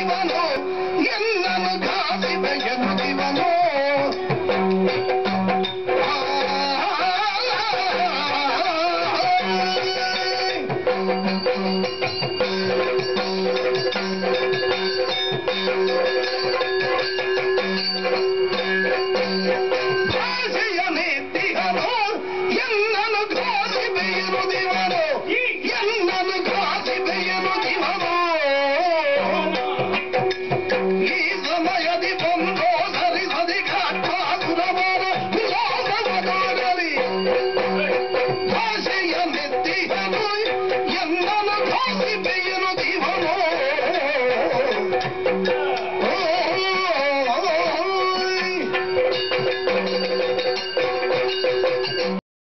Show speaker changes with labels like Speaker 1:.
Speaker 1: Ivanhoe, Nina Mugabe, Benjamin. What do?